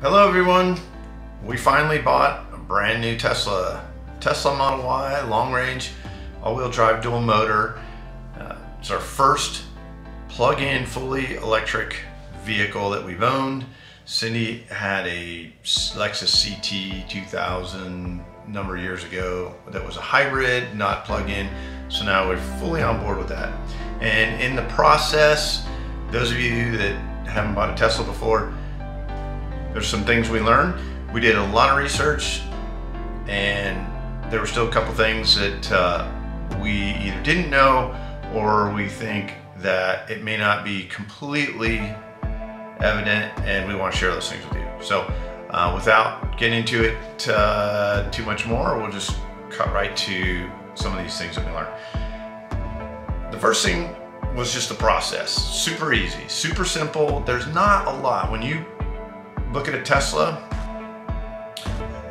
Hello everyone. We finally bought a brand new Tesla. Tesla Model Y, long range, all-wheel drive dual motor. Uh, it's our first plug-in fully electric vehicle that we've owned. Cindy had a Lexus CT 2000 number of years ago that was a hybrid, not plug-in. So now we're fully on board with that. And in the process, those of you that haven't bought a Tesla before, there's some things we learned. We did a lot of research and there were still a couple things that uh, we either didn't know or we think that it may not be completely evident and we want to share those things with you. So uh, without getting into it uh, too much more, we'll just cut right to some of these things that we learned. The first thing was just the process. Super easy, super simple. There's not a lot. When you look at a Tesla,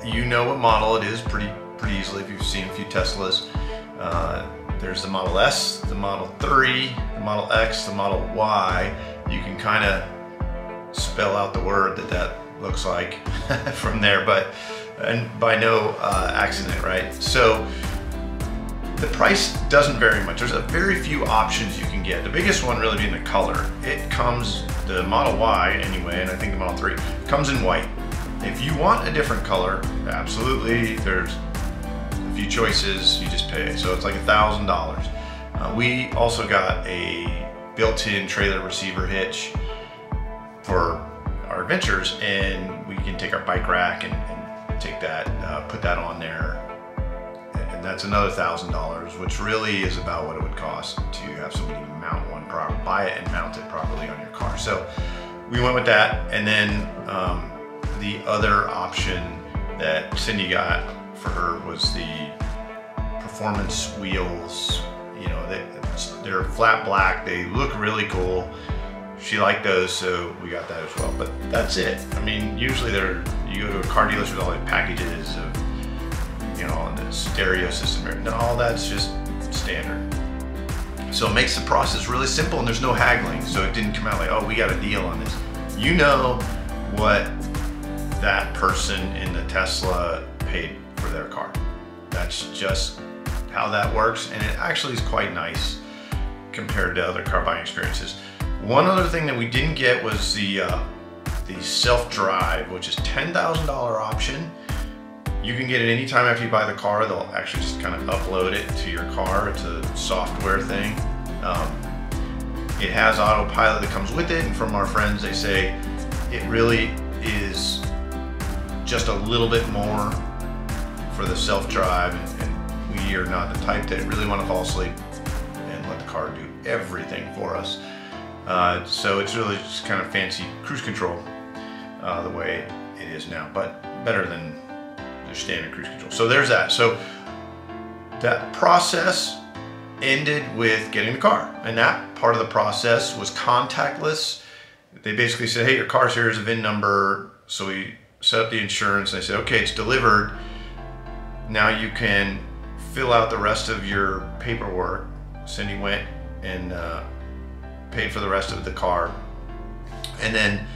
you know what model it is pretty pretty easily if you've seen a few Teslas. Uh, there's the Model S, the Model 3, the Model X, the Model Y. You can kind of spell out the word that that looks like from there, but and by no uh, accident, right? So the price doesn't vary much. There's a very few options you can get. The biggest one really being the color. It comes, the Model Y anyway, and I think the Model 3, comes in white. If you want a different color, absolutely, there's a few choices, you just pay. So it's like a $1,000. Uh, we also got a built-in trailer receiver hitch for our adventures and we can take our bike rack and, and take that, uh, put that on there and that's another thousand dollars, which really is about what it would cost to have somebody mount one properly, buy it and mount it properly on your car. So we went with that, and then um, the other option that Cindy got for her was the performance wheels. You know, they, they're flat black. They look really cool. She liked those, so we got that as well. But that's it. I mean, usually they're you go to a car dealership with all the packages of you know, the stereo system. And all that's just standard. So it makes the process really simple and there's no haggling. So it didn't come out like, oh, we got a deal on this. You know what that person in the Tesla paid for their car. That's just how that works. And it actually is quite nice compared to other car buying experiences. One other thing that we didn't get was the, uh, the self-drive, which is $10,000 option. You can get it anytime after you buy the car. They'll actually just kind of upload it to your car. It's a software thing. Um, it has autopilot that comes with it. And from our friends, they say it really is just a little bit more for the self-drive. And, and we are not the type that really want to fall asleep and let the car do everything for us. Uh, so it's really just kind of fancy cruise control uh, the way it is now, but better than their standard cruise control. So there's that. So that process ended with getting the car. And that part of the process was contactless. They basically said, hey, your car's here's a VIN number. So we set up the insurance and they said, okay, it's delivered. Now you can fill out the rest of your paperwork. Cindy went and uh, paid for the rest of the car. And then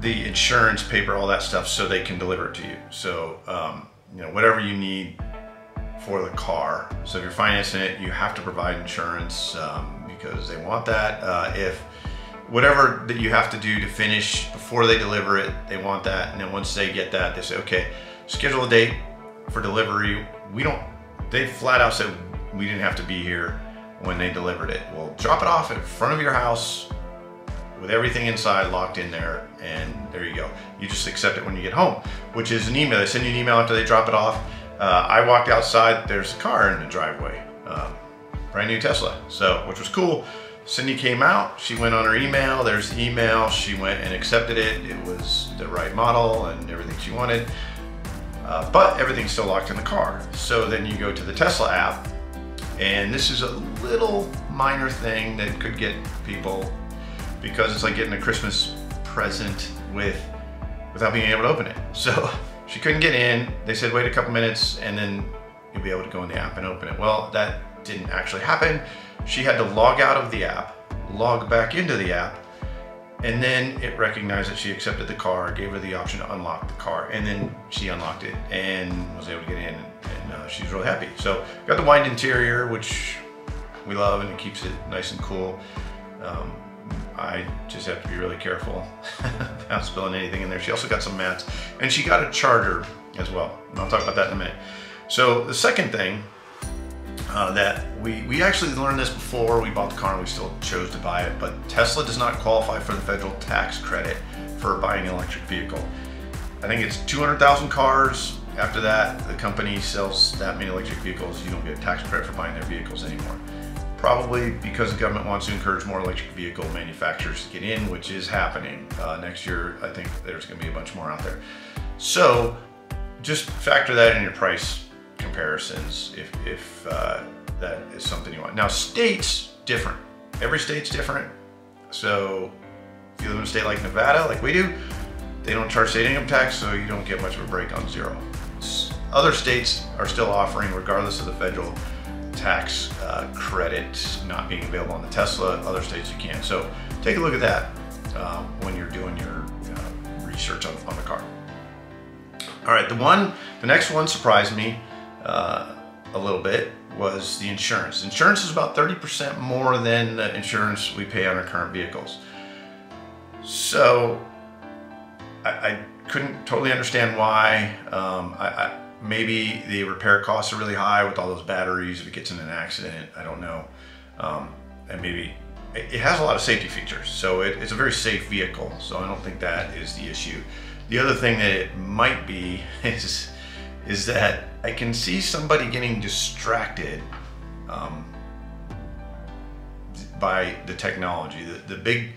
the insurance paper, all that stuff, so they can deliver it to you. So, um, you know, whatever you need for the car. So if you're financing it, you have to provide insurance um, because they want that. Uh, if whatever that you have to do to finish before they deliver it, they want that. And then once they get that, they say, okay, schedule a date for delivery. We don't, they flat out said we didn't have to be here when they delivered it. We'll drop it off in front of your house with everything inside locked in there and there you go. You just accept it when you get home, which is an email. They send you an email after they drop it off. Uh, I walked outside, there's a car in the driveway, uh, brand new Tesla, so which was cool. Cindy came out, she went on her email, there's the email, she went and accepted it. It was the right model and everything she wanted, uh, but everything's still locked in the car. So then you go to the Tesla app, and this is a little minor thing that could get people because it's like getting a Christmas present with without being able to open it. So she couldn't get in. They said wait a couple minutes and then you'll be able to go in the app and open it. Well, that didn't actually happen. She had to log out of the app, log back into the app, and then it recognized that she accepted the car, gave her the option to unlock the car, and then she unlocked it and was able to get in, and, uh, she was really happy. So got the wide interior, which we love, and it keeps it nice and cool. Um, I just have to be really careful about spilling anything in there. She also got some mats, and she got a charger as well. And I'll talk about that in a minute. So the second thing uh, that we, we actually learned this before we bought the car and we still chose to buy it, but Tesla does not qualify for the federal tax credit for buying an electric vehicle. I think it's 200,000 cars. After that, the company sells that many electric vehicles, you don't get a tax credit for buying their vehicles anymore. Probably because the government wants to encourage more electric vehicle manufacturers to get in, which is happening. Uh, next year, I think there's gonna be a bunch more out there. So just factor that in your price comparisons if, if uh, that is something you want. Now states, different. Every state's different. So if you live in a state like Nevada, like we do, they don't charge state income tax, so you don't get much of a break on zero. Other states are still offering, regardless of the federal tax uh, credit not being available on the Tesla, other states you can. So take a look at that uh, when you're doing your uh, research on, on the car. All right, the one, the next one surprised me uh, a little bit was the insurance. Insurance is about 30% more than the insurance we pay on our current vehicles. So I, I couldn't totally understand why. Um, I, I, maybe the repair costs are really high with all those batteries. If it gets in an accident, I don't know. Um, and maybe it, has a lot of safety features. So it, it's a very safe vehicle. So I don't think that is the issue. The other thing that it might be is is that I can see somebody getting distracted um, by the technology. The, the big,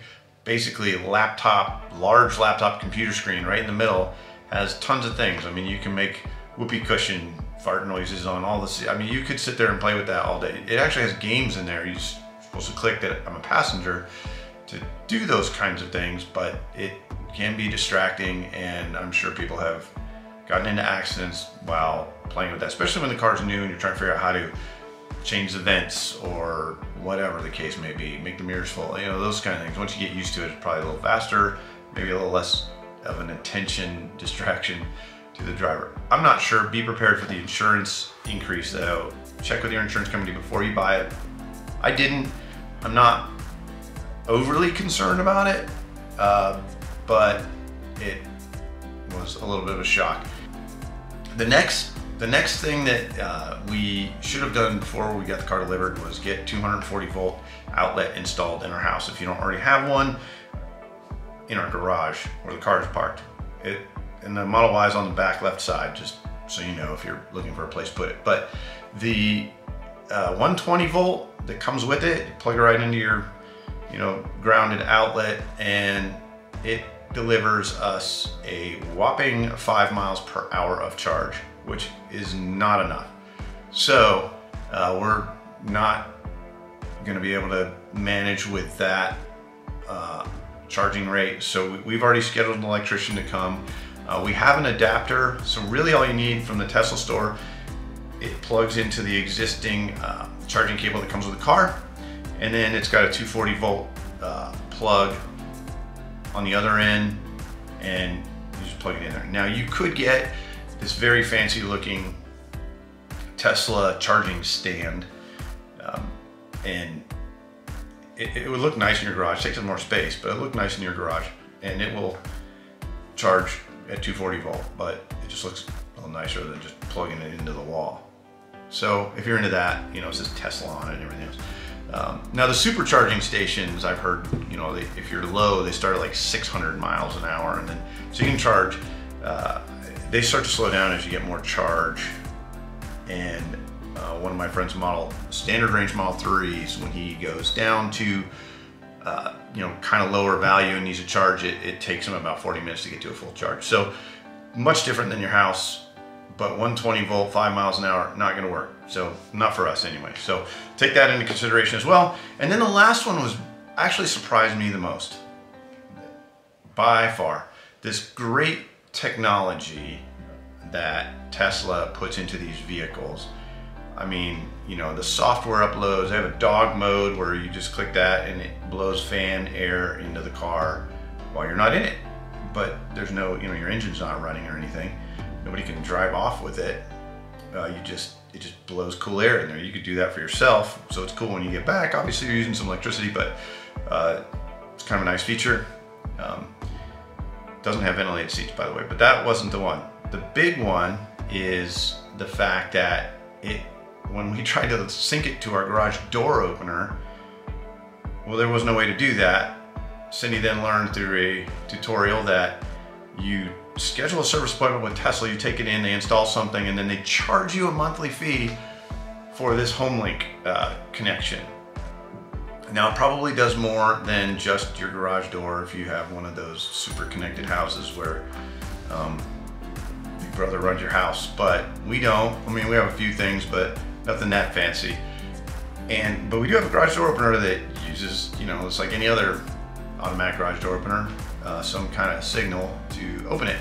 basically laptop, large laptop computer screen right in the middle has tons of things. I mean, you can make whoopee cushion fart noises on all this. I mean, you could sit there and play with that all day. It actually has games in there. You're supposed to click that I'm a passenger to do those kinds of things, but it can be distracting and I'm sure people have gotten into accidents while playing with that, especially when the car's new and you're trying to figure out how to change the vents or whatever the case may be, make the mirrors full, you know, those kind of things. Once you get used to it, it's probably a little faster, maybe a little less of an attention distraction to the driver. I'm not sure, be prepared for the insurance increase though. Check with your insurance company before you buy it. I didn't, I'm not overly concerned about it, uh, but it was a little bit of a shock. The next, the next thing that uh, we should have done before we got the car delivered was get 240 volt outlet installed in our house. If you don't already have one, in our garage where the car is parked. It, and the Model Y is on the back left side, just so you know if you're looking for a place to put it. But the uh, 120 volt that comes with it, plug it right into your, you know, grounded outlet and it delivers us a whopping five miles per hour of charge, which is not enough. So uh, we're not gonna be able to manage with that uh, charging rate. So we've already scheduled an electrician to come. Uh, we have an adapter, so really all you need from the Tesla store, it plugs into the existing uh, charging cable that comes with the car, and then it's got a 240 volt uh, plug on the other end and you just plug it in there. Now you could get this very fancy looking Tesla charging stand um, and it, it, would look nice in your garage, takes up more space, but it look nice in your garage and it will charge at 240 volt, but it just looks a little nicer than just plugging it into the wall. So if you're into that, you know, it says Tesla on it and everything else. Um, now the supercharging stations, I've heard, you know, they, if you're low, they start at like 600 miles an hour, and then so you can charge. Uh, they start to slow down as you get more charge. And uh, one of my friends' model standard range Model 3s, when he goes down to uh, you know kind of lower value and needs to charge it, it takes them about 40 minutes to get to a full charge. So much different than your house but 120 volt, five miles an hour, not gonna work. So not for us anyway. So take that into consideration as well. And then the last one was actually surprised me the most by far. This great technology that Tesla puts into these vehicles. I mean, you know, the software uploads, they have a dog mode where you just click that and it blows fan air into the car. while you're not in it. But there's no, you know, your engine's not running or anything. Nobody can drive off with it. Uh, you just, it just blows cool air in there. You could do that for yourself. So it's cool when you get back. Obviously you're using some electricity, but uh, it's kind of a nice feature. Um, doesn't have ventilated seats, by the way, but that wasn't the one. The big one is the fact that it, when we tried to sync it to our garage door opener, well, there was no way to do that. Cindy then learned through a tutorial that you schedule a service appointment with Tesla, you take it in, they install something, and then they charge you a monthly fee for this HomeLink uh, connection. Now it probably does more than just your garage door if you have one of those super connected houses where um, Big Brother runs your house, but we don't. I mean, we have a few things, but nothing that fancy. And But we do have a garage door opener that uses, you know, it's like any other automatic garage door opener, uh, some kind of signal to open it.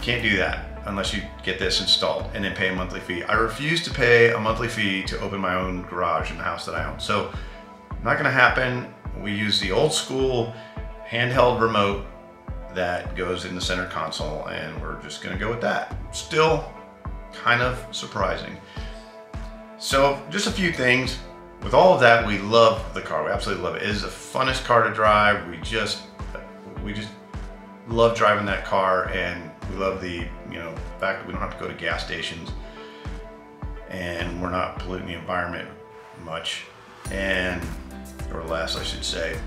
Can't do that unless you get this installed and then pay a monthly fee. I refuse to pay a monthly fee to open my own garage in the house that I own. So not gonna happen. We use the old school handheld remote that goes in the center console and we're just gonna go with that. Still kind of surprising. So just a few things. With all of that, we love the car. We absolutely love it. It is the funnest car to drive. We just, we just love driving that car and we love the, you know, fact that we don't have to go to gas stations and we're not polluting the environment much and or less, I should say.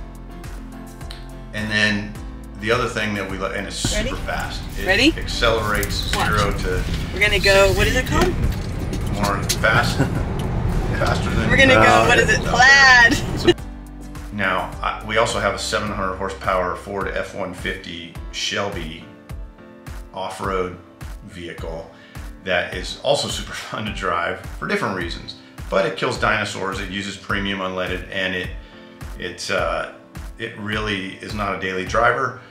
And then the other thing that we love, and it's Ready? super fast. It Ready? accelerates Watch. zero to We're gonna go, what is it called? more fast, faster than. We're gonna uh, go, what is it, plaid? Now, I, we also have a 700 horsepower Ford F-150 Shelby off-road vehicle that is also super fun to drive for different reasons. But it kills dinosaurs, it uses premium unleaded, and it it, uh, it really is not a daily driver.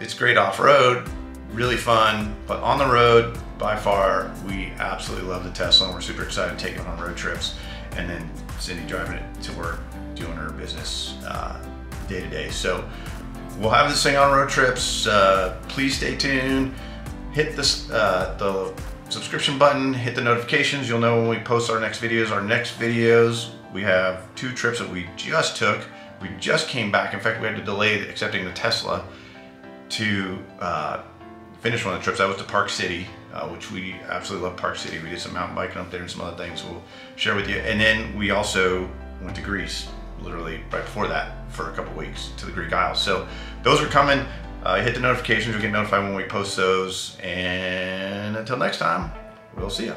It's great off-road, really fun, but on the road, by far, we absolutely love the Tesla and we're super excited to take it on road trips. And then Cindy driving it to work, doing her business uh, day to day. So we'll have this thing on road trips. Uh, please stay tuned. Hit this, uh, the subscription button, hit the notifications. You'll know when we post our next videos. Our next videos, we have two trips that we just took. We just came back. In fact, we had to delay accepting the Tesla to uh, finish one of the trips. That was to Park City, uh, which we absolutely love Park City. We did some mountain biking up there and some other things we'll share with you. And then we also went to Greece, literally right before that for a couple weeks to the Greek Isles. So those are coming. Uh, hit the notifications, you'll get notified when we post those. And until next time, we'll see you.